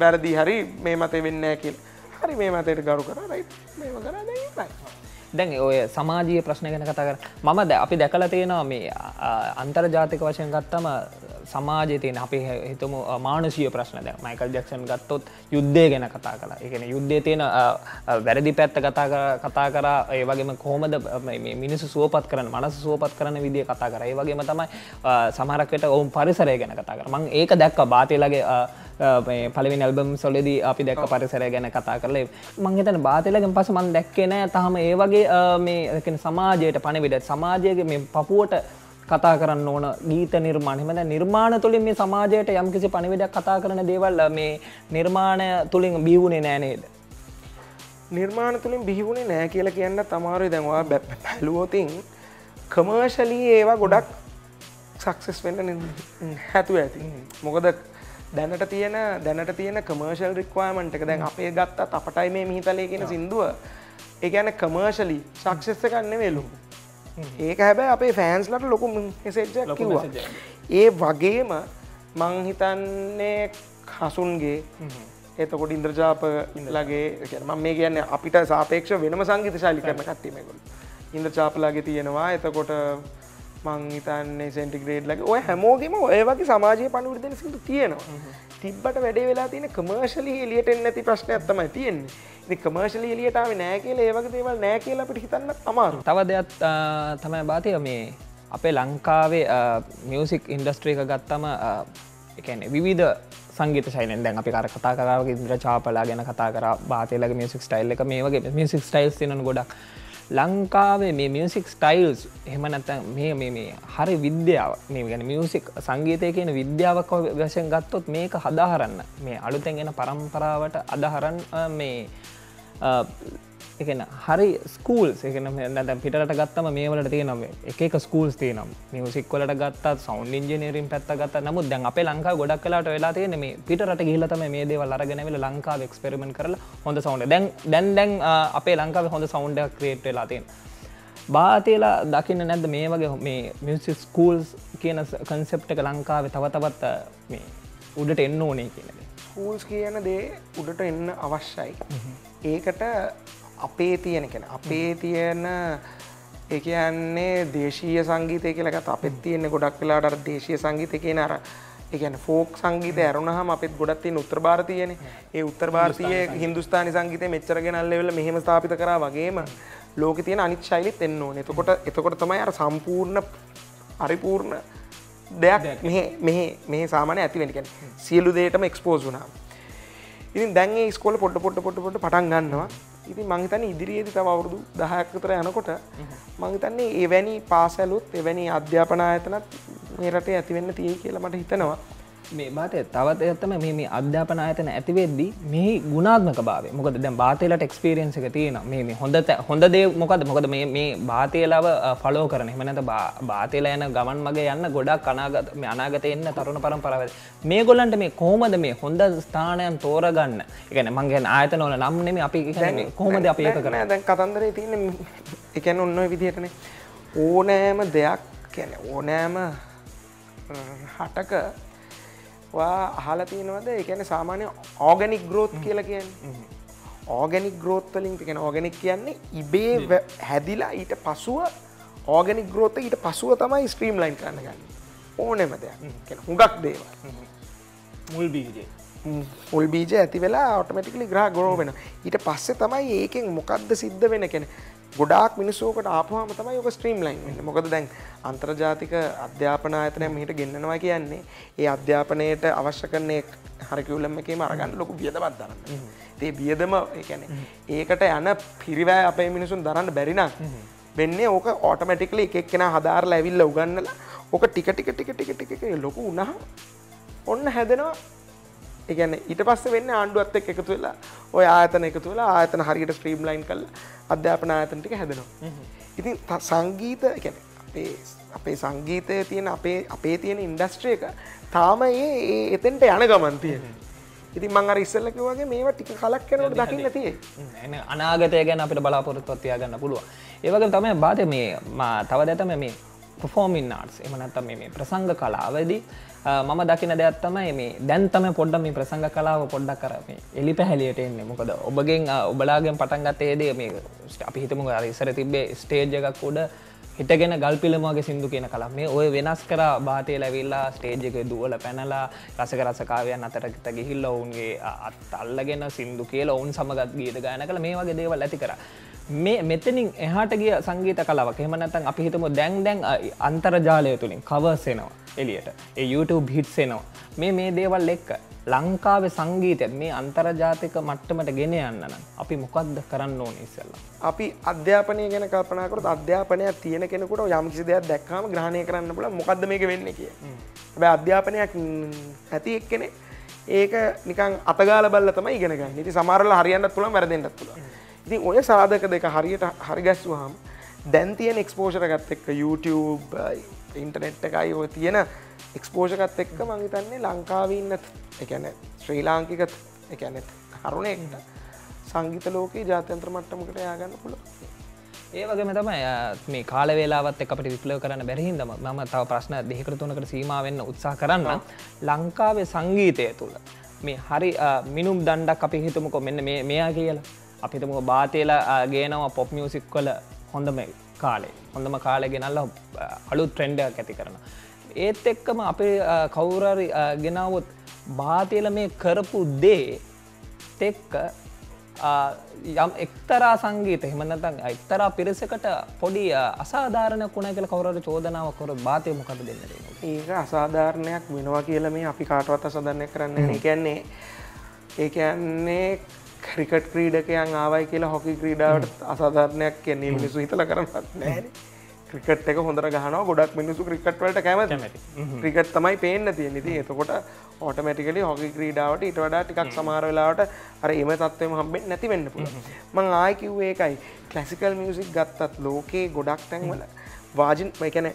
වැරදි. හරි. මේ මතේ වෙන්න කියල්. හරි. මේ මතයට ගරු කර. රයි මේම කර. දැයි දැන් ඔය සමාජීය ප්‍රශ්න ගැන කතා කර. මම ද අපි දැකල තියෙනවා මේ අන්තර්ජාතික වශයෙන් ගත්තම සමාජය තියෙන අපි හිතම මානසිය ප්‍රශ්න දැ මයිකල් ජක්ෂන් ගත්තොත් යුද්ධය ගැන කතා කලා එකන යුද්ධය තියෙන වැරදි පැත්ත කතා කතා කර ඒ වගේම කොහොමද මිනිසු සුවපත් කරන මනස සුවපත් කරන විදිිය කතා කර. ඒ වගේම තමයි සමහරක්වට ඔවුන් පරිසරය ගැන කතා කර. මං ඒක දැක්ක. බාතලගේ පලවි ඇල්බම් සොලදී අපි දැක්ක පරිසරය ගැන කතා කරලේ. මංහිතන බාතලගෙන් පස මන් දැක්කෙන තහම ඒ වගේ මේ සමාජයට පණවිඩ සමාජයගේ මේ පපුුවට කතා කරන්න ඕන ගීත නිර්මාණ. මෙද නිර්මාණ තුළින් මේ සමාජයට යම්කිසි පණවිඩක් කතා කරන දේවල් මේ නිර්මාණය තුළින් බිහුණේ නෑනේද නිර්මාණ තුළින් බිහිවුණේ නෑ කියලා කියන්න තමාරු දැන්වා බැලුවෝතින් කමර්ශලී ඒවා ගොඩක් සක්සෙස් වෙන්න හැතු ඇති. මොකද දැනට තියෙන දැනට තියෙන කමර්ශල් රික්වාමන්ට එක දැන් අපේ ගත්තත් අපටයි මේ මිහිතලය කියෙන සිින්දුව. ඒ ගැන කමර්ශලි ශක්ෂෙස්ස කන්න වෙලු ඒක හැබැයි අපේ ෆෑන්ස්ලට ලොකු මෙසෙජ්ජක් කිව්වා. ඒ වගේම මංහිතන්නේ හසුන්ගේ එතකොට ඉන්ද්‍රජාප ඉඳලගේ ම මේ කියන්න අපිට සාපේක්ෂ වෙනම සංගීත ශාලි කරන. කට්ටීමකුල් ඉන්ද්‍රචාපලාගේ තියෙනවා. එතකොට මංහිතන්නේ සෙන්ටිග්‍රේඩ් ලගේ ඔය හැමෝගේම ඔය වගේ සමාජය පණුවිදන සිදු තියෙනවා තිබ්බට වැඩේ වෙලා තියෙන කමර්ශලි එලියට නැති ප්‍රශ්න ඇත්තමයි තියෙන්නේ. කමර්ශලි එලියටාව නෑ කියල ඒවගේ දේවල් නෑ කියලා අපිට හිතන්න අමාරු තව දෙයක් තමයි බාතය මේ අපේ ලංකාවේ මියසික් ඉන්ඩස්ට්‍රීක ගත්තම එකන විවිධ සංගීත ශයිලෙන් දැන් අපි කර කතා කරාව ඉන්ද්‍ර චාපලා ගැන කතා කර බාතයලගේ මියසික් ස්ටයිල් එක මේ වගේ මියසික් ස්ටයිල් තින ගොඩක්. ලංකාවේ මේ මියසික් ස්ටයිල්ස් එහෙම නැත මේ මේ මේ හරි විද්‍යාව මේ ගැන මියසික් සංගීතය කියන විද්‍යාවක් වශයෙන් ගත්තොත් මේක හදාහරන්න. මේ අලුතැන්ගෙන පරම්පරාවට අදහරන් මේ එකන හරි ස්කූල් එකන නැ පිටට ගත්තම මේවලට තියනම් එක ස්කූල්ස් තියනම් මියසික්වලට ගත්ත සෞන් ඉජනීරින් පැත්ත ගත් නමුත් දැන් අපේ ලංකා ගොඩක් කලාට වෙලා තියෙන මේ පිටට ගිලතම මේ දේවල් අරගෙනවෙල ලංකාව එක්ස්පෙරිමෙන්ට කරල හොඳ සෞන්ඩ දැන් දැන් දැන් අපේ ලංකාව හොඳ සෞන්ඩ ක්‍රේට් වෙලා තියෙන බාතේලා දකින්න නැද්ද මේ වගේ මේ මියසික් ස්කූල්ස් කියන කන්සෙප්ට එක ලංකාවේ තව තවත් මේ උඩට එන්න ඕනේ කියනද ස්කූල්ස් කියන දේ උඩට එන්න අවශ්‍යයි. ඒකට අපේ තියෙන කෙන. අපේ තියෙන එකයන්නේ දේශීය සංගීතය කියලගත් අපත් තියෙන්නේ ගොඩක් වෙලාට දේශය සංගීත කියන අර එකන ෆෝක් සංගීත ඇරුණහම අපත් ගොඩත් තියෙන උත්තර භාරතියන ඒ උත්තර භාරතිය හින්දුස්ථානි සංගීතය. මෙච්චරගෙනල්ලවෙල මෙහෙම ස්ථාපිත කර වගේම ලෝක තියෙන අනිත් ශෛලිත් එන්න ඕන. එතකොට එතකොට තමයි අර සම්පූර්ණ පරිපූර්ණ දෙයක් මෙහ මේ සාමානය ඇතිවෙනිකැන සියලු දේටම එක්ස්පෝස් වුනා ඉතින් දැන්ගේ ස්කෝල පොඩ පොට පොට පොට පටන් ගන්නවා ඉති මංහිතන ඉදිරියේදි තව අවුරුදු දහයක්තර යනකොට මංහිතන්නේ එවැනි පාසැලුත් එවැනි අධ්‍යාපන ආයතනත් මේ රටේ ඇතිවෙන්න තිය කියලා මට හිතනවා මේ බාතය තවත් එත්තම මේ අධ්‍යාපන ආයතන ඇතිවෙද්දි මේ ගුණාත්මක භාව මොකද දැ බාතලට එක්ස්පිරියන්ස එක තියෙන මේ හොඳ හොඳ දේ මොකද මොකද මේ බාතයලාව ෆලෝ කරන එමනත බාතල යන ගමන් මගේ යන්න ගොඩක් අනාගත මේ අනාගත එන්න තරුණ පරම් පරව මේ ගොල්ලන්ට මේ කෝමද මේ හොඳ ස්ථානයන් තෝරගන්න? එකන මගේ ආයතන ඕන නම් නෙම අපි කොහොමද අප ඒක කරන දැන් කතන්දරේ තියෙන එකැන ඔන්න විදිහටන. ඕනෑම දෙයක් කැන ඕනෑම හටක අහල තියෙනවද? එකන සාමානය ඕගනික් ග්‍රෝත් කියලා කියන්න. ඕගනික් ග්‍රෝත්වලින් තිෙන ඕගනික් කියන්නේ ඉබේ හැදිලා ඊට පසුව ඕගනික් ග්‍රෝත ඊට පසුව තමයි ස්ත්‍රීම් ලයින් කරන්න ගන්න. ඕනෙම දෙයක්. හුඟක් දේව මුල් බීජය මුල් බීජ ඇති වෙලා ඔටමටිකලි ග්‍රහ ගොරෝ වෙන ඊට පස්සේ තමයි ඒකෙන් මොකක්ද සිද්ධ වෙන කෙන ගොඩාක් මිනිස්සෝකට ආපුහම තමයි යක ස්ත්‍රීම් ලයින් මොකද දැන් අන්තර්ජාතික අධ්‍යාපන ආයතනය මෙහිට ගෙන්න්නවා කියන්නේ ඒ අධ්‍යාපනයට අවශ්‍ය කරන්නේ හරිකිවුලම එකම අරගන්න ලොකු වියදමත් දරන්න. ඒ බියදම එකැන ඒකට යන පිරිවෑ අපේ මිනිසුන් දරන්න බැරිනම් වෙන්නේ ඕක ඕටමටිකලි එකක් කෙන හදාරල ඇවිල්ල උගන්නලා ඕක ටික ටික ටික ටික ටික ලොකු උනහ ඔන්න හැදෙනවා එකන ඊට පස්ස වෙන්න ආණ්ඩුවත් එක් එකතු වෙලා ඔය ආතන එකතු වෙලා ආතන හරියට ස්ත්‍රීම් ලයින් කල්ල අධ්‍යාපන ආතනටික හැදෙනවා. ඉතින් සංගීත එකන අපේ අපේ සංගීතය තියෙන අපේ අපේ තියෙන ඉන්ඩස්ට්‍රිය එක තාම ඒ එතෙන්ට යන ගමන් තියෙන ඉතින් මං අර ඉස්සල්ලක වගේ මේවා ටික කලක් කෙනට දකින්න තිය අනාගතය ගැන අපිට බලාපොරොත්වත්තියා ගන්න පුළුව ඒවගේ තමයි බාධ මේ තව දැතම මේ පොෆෝමින් ආර්ස් එමනත්තම මේ ප්‍රසංග කලාවදී මම දකින දෙයක් තමයි මේ දැන්තම පොඩ්ඩ මේ ප්‍රසංග කලාව පොඩ්ඩක් කරම එලි පැහැලියට එන්නේ. මොකද ඔබගෙන් ඔබලාගෙන් පටන්ගත්තේදේ මේ අපි හිතමු ඉස්සර තිබේ ස්ටේජ් එකක් උඩ හිටගෙන ගල්පිලමගේ සිදු කියන කලා මේ ඔය වෙනස් කර බාතය ලැවිල්ලා ස්ටේජ් එක දුවල පැනලා රසක රසකාවයන් අතරට ගිහිල්ල ඔවුන්ගේ අත් අල්ලගෙන සිින්දු කියලා ඔවුන් සමගත් ගීත ගාන කළ. මේ වගේ දේවල් ඇති කර. මේ මෙතනින් එහාට ගිය සංගීත කලාවක්. එහෙම නැත්නම් අපි හිතමු දැන් දැන් අන්තර්ජාලය තුලින් කවර්ස් එනවා එළියට. ඒ YouTube එනවා. මේ මේ දේවල් එක්ක ලංකාවේ සංගීතයත් මේ අන්තර්ජාතික මට්ටමට ගෙන යන්න නම් අපි මොකක්ද කරන්න ඕන ඉස්සල්ලා? අපි අධ්‍යාපනය ගැන කල්පනාකරත් අධ්‍යාපනයක් තියෙන කෙනෙකුට යම් කිසි දෙයක් දැක්කාම ග්‍රහණය කරන්න බල මොකක්ද මේක වෙන්න කිය හැබැ අධ්‍යාපනයක් ඇති එක්කෙනෙ ඒක නිකන් අතගාල බල්ල තමයි ඉගෙනගන්න ඉති සමාරල හරියන්නත් තුළ වැරදෙන්ටත් තුළ ඉතින් ඔය සාධක දෙක හරියට හරිගැස්වහම දැන් තියෙන එක්ස්පෝෂර ගත් එක්ක YouTube ඉන්ටනෙට් එකයි ඔය තියෙන එක්ස්පෝෂකත් එක්ක මංහිතන්නේ ලංකාවන්න එකන ශ්‍රී ලාංකිකත් එකනෙත් හරුණෙක්ට සංගීත ලෝකයේ ජාත්‍යන්ත්‍ර මට්ටමකට යාගන්න පුළ ඒ වගේම තමයි මේ කාල වේලාවත් අපට විප්ලව කරන්න බැරිහින්දම මම තව ප්‍රශ්න දෙකරතුනකට සීමාවෙන්න උත්සා කරන්න ලංකාවේ සංගීතය තුළ මේ හරි මිනුම් දණ්ඩක් අපි හිතමුකො මෙන්න මෙයා කියලා අපිතම බාතේලා ගේනවා පොප් මියසික් කොල හොඳම කාලේ. හොඳම කාලෙ ගෙනල්ල අලුත් ට්‍රෙන්ඩයක් ඇති කරන. ඒත් එක්කම අපේ කවුරරි ගෙනවොත් බාතේල මේ කරපු දේ තෙක්ක යම් එක්තරා සංගීත හෙමනතන් එක්තරා පිරිසකට පොඩි අසාධාරණ කුණ කල කවරට චෝදනාව කොර බාතය මොකද දෙන්න ඒක අසාධාරණයක් වෙනවා කියල මේ අපි කාටවත් අසධරණය කරන්න කියන්නේ ඒකන්නේ ක්‍රිකට් ක්‍රීඩකයන් ආවයි කියලා හොකි ක්‍රීඩාවට අසාධාරණයක් කියන්නේ මිනිසු හිතල කරන්නත් නෑන. ක්‍රිකට් එක හොඳර ගහන ගොඩක් මිනිසු ක්‍රිකට් වලට කැමති. ක්‍රිකට් තමයි පේන්න තියෙන ඉති එතකොට ඕටමටිකලි හොකි ක්‍රීඩාවට ඉට වඩා ටිකක් සමාර වෙලාවට අර එම තත්වම හම්බෙන් නැති වෙන්න පුළ මං ආයකිව්වේ එකයි කලසිකල් මියසික් ගත්තත් ලෝකයේ ගොඩක් තැන්වල වාජින් මැකැන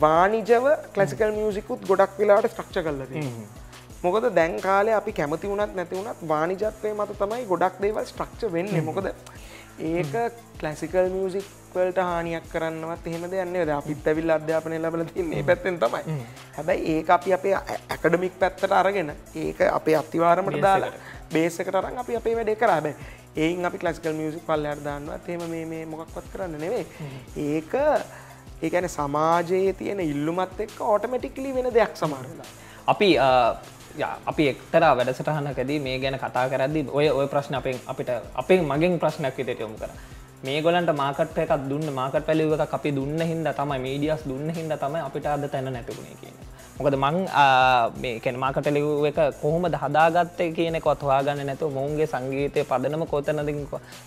වානිජව කලසිකල් මියසිකුත් ගොඩක් වෙලාට ස්ට්‍රක්ෂ කල්ලද මොකද දැන් කාලේ අපි කැමති වුණත් නැති වුණත් වානිජත්වය මත තමයි ගොඩක් දේවල් ස්ට්‍රක්ෂ වෙන්න. මොකද ඒක කලසිකල් මියසික් වලට හානියක් කරන්නවත් එහෙම දෙයන්නේ ද අපිත් ඇවිල් අධ්‍යාපනය ලබල තින්නේ පැත්තෙන් තමයි. හැබැයි ඒක අපි අපේ ඇකඩමික් පැත්තට අරගෙන ඒක අපේ අත්තිවාරමට දාලා බේසකට අරන් අපි අපේ වැඩේ කරා. බෑ ඒන් අපි කලසිකල් මියසික් පල්ලයට දාන්නවත් එහෙම මේ මොකක්වත් කරන්න නෙවේ ඒක ඒකැන සමාජයේ තියෙන ඉල්ලුමත් එක්ක ඕටමටික්ලි වෙන දෙයක් සමාරලා අපි අපි එක්තර වැඩසටහනකදී මේ ගැන කතා කරදදි ඔය ඔය ප්‍රශ්න අපෙන් අපිට අපෙන් මගෙන් ප්‍රශ්නයක් විතට යොමු කර. මේ ගොලන්ට මාකට එකක් දුන්න මාකට පැලිව එක අපි දුන්න හින්ද තමයි මීඩියස් දුන්න හින්ද තමයි අපිට අද තැන නැතිබුණේ කියන මොකද මං මේකැන මාකට ලිව් එක කොහොමද හදාගත්තේ කියන කොත් හොයාගන්න නැතු මොන්ගේ සංගීතය පදනම කොතනද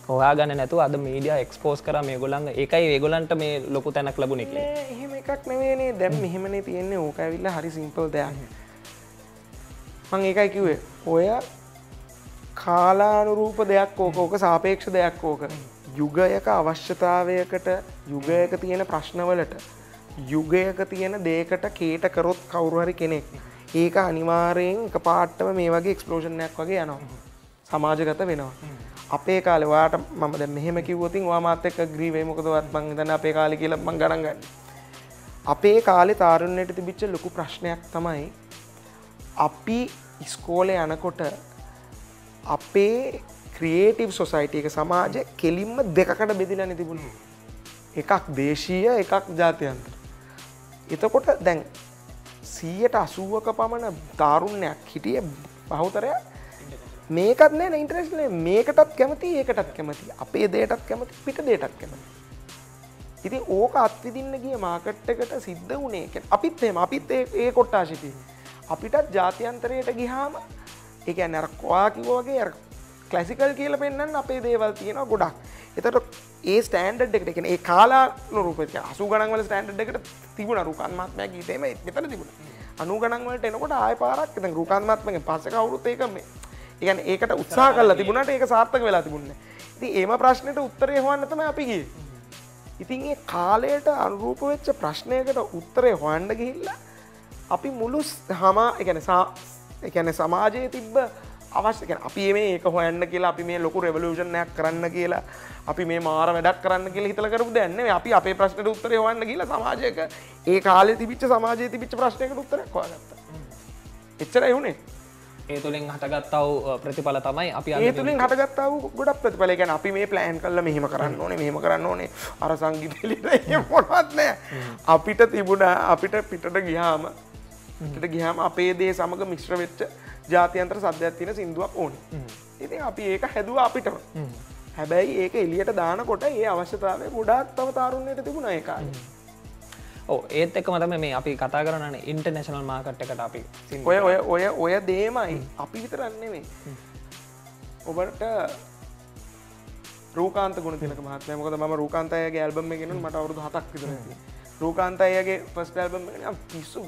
හොයාගන්න නැතු අද මීඩිය එක්ස්පෝස් කර මේ ගොලන් එකයි ඒගොලන්ට මේ ලොකු තැනක් ලබුණ එක එහෙම එකක් නෙවේනේ දැම් මෙහෙමනේ තියෙන්නේ. ඕකඇවිල්ල හරි සිම්පල් දෙයක් මං ඒකයි කිවේ ඔය කාලානුරූප දෙයක් ඕක ඕක සාපේක්ෂ දෙයක් ඕක. යුගයක අවශ්‍යතාවයකට යුගයක තියෙන ප්‍රශ්නවලට යුගයක තියෙන දේකට කේට කරොත් කවුරුහරි කෙනෙක්. ඒක අනිවාරයෙන් එක පාට්ටම මේ වගේ එක්ස්පලෝෂණයක් වගේ යනවා. සමාජගත වෙනවා. අපේ කාලවාට මම ද මෙහෙම කිවතින් වාමාතක ග්‍රීවේ මොකදවත් බං දන්න අපේ කාලි කියල මං ගණගන්න අපේ කාලෙ තාරුණයට තිබිච්ච ලොකු ප්‍රශ්නයක් තමයි අපි ඉස්කෝලය යනකොට අපේ ක්‍රියේටව් සොසයිට එක සමාජ කෙලින්ම දෙකකට බෙදිලා නැතිබුණු එකක් දේශීය එකක් ජාතියන්තර. එතකොට දැන් සීයට අසුවක පමණ තාරුණයක් හිටිය බහුතරය මේකත් නෑ ඉන්ට්‍රස්ලේ මේකටත් කැමති ඒකටත් කැමති. අපේ දේටත් කැමති පිට දේටත් කැමති. ඉති ඕක අත්විදින්න ගිය මාකට්ටකට සිද්ධ වනේ අපිත් එම අපිත් ඒ කොට්ටා සිටි අපිටත් ජාතියන්තරයට ගිහාම එක නැර කවා කිවෝගේ කලසිකල් කියල පෙන්න්න අපේ දේවල් තියෙන ගොඩක්. එතට ඒ ස්ටන්ඩ් එකට එකන ඒ කාලා නොරූපක අසු ගනන්වල ස්ටන්ඩ් එකට තිබුණ. රුකන්මාත්මය ගීතේම මෙතන තිබුණ. අනු ගනන්වලට එනකොට ආය පාරක් එත රුකන්මාත්මක පස කවුරුත් ඒකම ඒගන ඒකට උත්සා කල්ල තිබුණට ඒක සාර්ථක වෙලා තිබුණ ති ඒම ප්‍රශ්නයට උත්තරය හොන්නතම අපිගේ ඉතින් ඒ කාලයට අනුරූප වෙච්ච ප්‍රශ්නයකට උත්තරය හොන්ඩ ගිහිල්ලා අපි මුළු හමා එකන එකැන සමාජයේ තිබ්බ අවශ්‍යක අපි මේ ඒක හොයන්න කියලා අපි මේ ලොකු රෙවලූෂණයක් කරන්න කියලා අපි මේ මාර වැඩක් කරන්න කියලා හිතල කරු දැන්න අපි අපේ ප්‍රශ්නයට උත්තර හොයන්න කියලා සමාජයක ඒ කාලෙ තිබිච්ච සමාජය තිබිච්ච ප්‍රශ්නයකට උත්තර හොගත්ත එච්චර එවුණේ ඒ තුළින් හටගත්තාව ප්‍රතිඵල තමයි අපි ඒ තුළින් හටගත්තාව ගොඩක් ප්‍රතිඵල. ගැන අපි මේ ප්ලෑන් කල්ල මෙහෙම කරන්න ඕනේ මෙහෙම කරන්න ඕනේ. අර සංගීතලිට මොනවත්නය අපිට තිබුණ අපිට පිටට ගියාම පිට ගිහාම අපේ දේ සමඟ මිශ්‍ර වෙච්ච ජාතියන්ත්‍ර සද්‍යයක් තියෙන සිින්දුවක් ඕන. ඉතින් අපි ඒක හැදුව අපිටම. හැබැයි ඒක එලියට දානකොට ඒ අවශ්‍යතාවය ගොඩාත් තව තාරුණයට තිබුණ ඒකාල ඕ ඒත් එක මතම මේ අපි කතා කරන ඉන්ටර්නශනල් මාකට් එකට අපි ඔය ඔය ඔය ඔය දේමයි අපි විතරන්නෙමේ ඔබට රූකාන්ත ගුණ තිලක මහත්මය. මොකද ම රූකාන්තයගේ ඇල්බම ගෙන මට අවුදු හතක් විතර රූකාන්තයගේ පස් ඇල්බම පිස්සු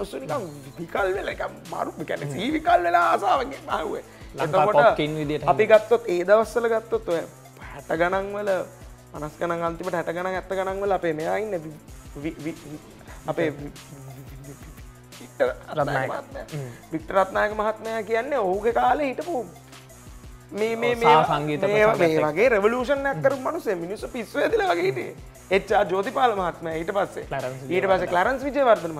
ඔස්සු නිකම් විකල් වෙල එක මරු කැන සීවිකල් වෙලා ආසාාවගේ මහුවේ. ලංකාපොක්කින් අපි ගත්තොත් ඒ දවස්සල ගත්තොත් ඔය හැට ගණන් වල මනස් ගන අන්තිමට හැට ගන ඇත්ත ගණන් වල අපේ මෙයාඉන්න අපේ වික්ටරත්නායක මහත්මයා. කියන්නේ ඔහුගේ කාලේ හිටපු මේ මේ මේ සංගීත මේ වගේ රෙවලූෂන් ඇකර මනුසේ මිනිස පිස්ව ඇතිල වගේ හිටේ එච්චා ජෝතිපාල මහත්ම ඊට පස්සේ. ඊට පස කලරන්ස් විජයවර්ධන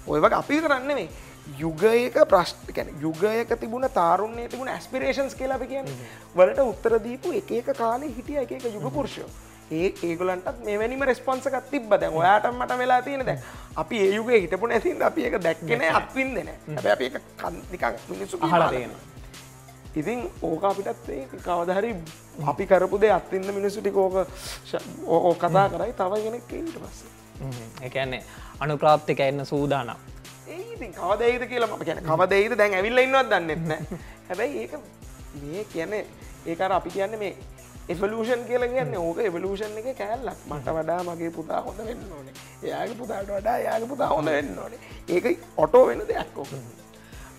මහත්ම ඔයව අපි කරන්න මේ යුගයක ප්‍රශ්කැන යුගයක තිබුණ තාරුණය තිබුණ ඇස්පිරේෂන්ස් කියලාප කියන්න. වලට උත්තරදීපු එක කාලේ හිටිය එක යුග පුරුෂෝ ඒ ඒගලන්ටත් මෙවැනිම රෙස්පොන්සකත් තිබ්බද ඔයාට මට වෙලා තියෙන දැ අපි ඒ යුගේ හිටපු නැතින් අපි එක දැක්කෙන අත්වින් දෙන හැබැ අප එක කන්දිකක් මිනිස්සු හලදයෙන ඉතින් ඕක අපිටත් ඒ කවදහරි අපි කරපුද අත්තින්න මිනිසුටි කෝක ඕ කතා කරයි තව ගෙනෙක් ඊට පස්ස. එකන්නේ අනුප්‍රාප්තික එන්න සූදානම්. කවදේද කියලා ම කියන කවදේද දැන් ඇවිල්ල ඉන්නවත් දන්නෙත්න හැබැයි ඒක මේ කියන ඒකර අපි කියන්න මේ එවලූෂන් කියල කියන්න ඕක එවලූෂන් එක කෑල්ලක්. මට වඩා මගේ පුතා හොඳ වෙන්න ඕනේ. එයාගේ පුතාට වඩා යාගේ පුතා හොඳ වෙන්න ඕනේ. ඒක ඔටෝ වෙන දෙයක් ඕක.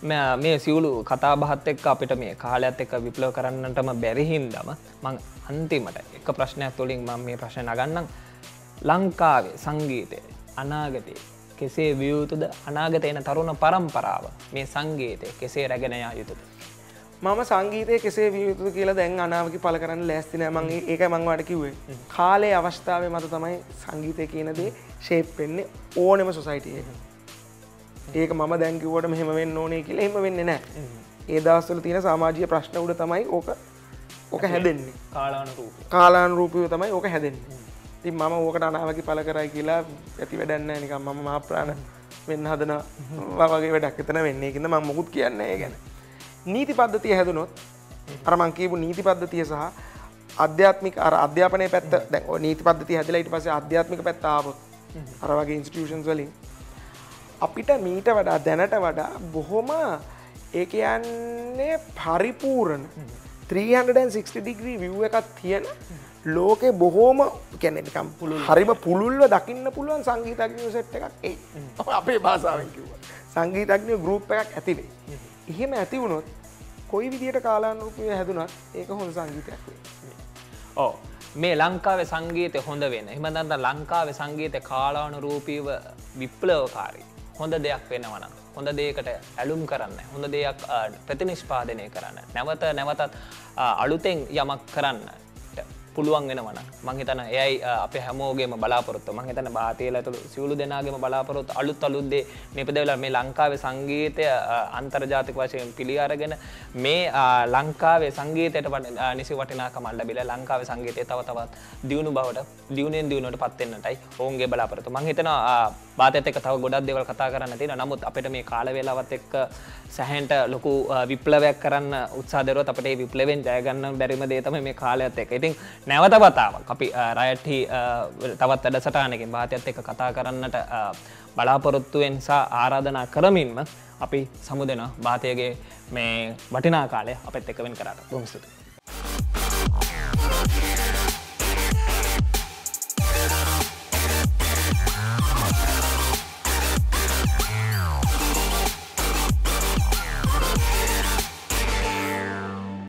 මෙ- මේ සිවුලු කතා බහත් එක්ක අපිට මේ කාලයත් එක්ක විප්ලව කරන්නටම බැරිහින්දම මං අන්තිමට එක ප්‍රශ්නයක් තුළින් මම මේ ප්‍රශ්න නගන්නම්. ලංකාවේ සංගීතය අනාගතය කෙසේ වියයුතුද අනාගත එන තරුණ පරම්පරාව මේ සංගීතය කෙසේ රැගෙනයා යුතුද? මම සංගීතය කෙසේ වියයුතු කියලා දැන් අනාවකි පල කරන්න ලැස්තින මගේ ඒක මංවාට කිව්වේ. කාලේ අවස්ථාව මත තමයි සංගීතය කියනදේ ශේප් වෙන්නේ ඕනෙම සොසයිටියක ඒක මම දැංකිවට මෙහෙම වෙන්න ඕනේ කියලා එම වෙන්න නෑ. ඒ දවස්වල තියෙන සමාජය ප්‍රශ්න උඩ තමයි ඕක ඕක හැදෙන්නේ. කාලාන් රූපය තමයි ඕක හැදෙන්නේ ති මම ඕකට අනාවකි පල කරයි කියලා ඇති වැඩන්න නිකම් මම මාප්‍රාණ වෙන්න හදන වගේ වැඩක් එතන වෙන්නේ. එකද ම මුකුත් කියන්න ඒ ගැන. නීති පද්ධතිය හැදුනොත් අරමං කියපු නීති පද්ධතිය සහ අධ්‍යාත්මික අර අධ්‍යාපනය පැත්ත දැ නීති පද්ධති හැදලා ඉට පස අධ්‍යාත්මික පැත්තාවත් අර වගේ ඉන්ස්ටියෂන්ස් වලින් අපිට මීට වඩා දැනට වඩා බොහොම ඒ කියන්නේ පරිපූරණ 360 ඩිග්‍රී විව් එකක් තියෙන ලෝකෙ බොහෝම කැනෙකම් පුළුල්. හරිම පුළුල්ව දකින්න පුළුවන් සංගීතඥ සෙට් එකක් ඒ අපේ භාසාාවෙන් කිව්ව. සංගීතඥ ගරුප් එකක් ඇතිවේ එහෙම ඇති වුණොත් කොයි විදියට කාලානුරූපය හැදුනත් ඒක හොඳ සංගීතයක් ඕ මේ ලංකාවේ සංගීතය හොඳ වෙන. එමදන්ද ලංකාවේ සංගීත කාලානුරූපීව විප්ලවකාරී. හොඳ දෙයක් වෙනවන හොඳ දේකට ඇලුම් කරන්න හොඳ දෙයක් ප්‍රතිනිෂ්පාදනය කරන්න. නැවත නැවතත් අලුතෙන් යමක් කරන්න පුළුවන් වෙනවන මහිතන එයයි අප හැමෝගේම බලාපොරොත්තු. මහිතන භාතයල තුළ සියලු දෙනාගේම බලාපොරොත් අලුත් අලුද්දේ නිපදවෙලා මේ ලංකාවේ සංගීතය අ, අන්තර්ජාතික වශයෙන් පිළියාරගෙන මේ අ, ලංකාවේ සංගීතයට වට- අ, නිසි වටිනාකමල් ලැබිල ලංකාවේ සංගීතය තව තවත් දියුණු බවට දියුණෙන් දියුණට පත්වෙන්නටයි ඔවුන්ගේ බලාපොරොතු මහිතන බාතත එක තව ගොඩක් දෙවල් කතා කරන්න තියෙන නමුත් අපිට මේ කාලවෙලාවත් එක්ක සැහන්ට ලොකු අ, විප්ලවයක් කරන්න උත්සාදරොත් අපට ඒ විප්ලවෙන් ජයගන්න බැරිම දේතම මේ කාලයත් එක ඉතින් නැවත වතාවක් අපි රයට්හි තවත් වැඩසටානකින් භාතයත් එක කතා කරන්නට අ, බලාපොරොත්තුවෙන් සා ආරාධනා කරමින්ම අපි සමුදෙන භාතයගේ මේ වටිනා කාලය අපත් එකවෙන් කරට බොම්ස්තුති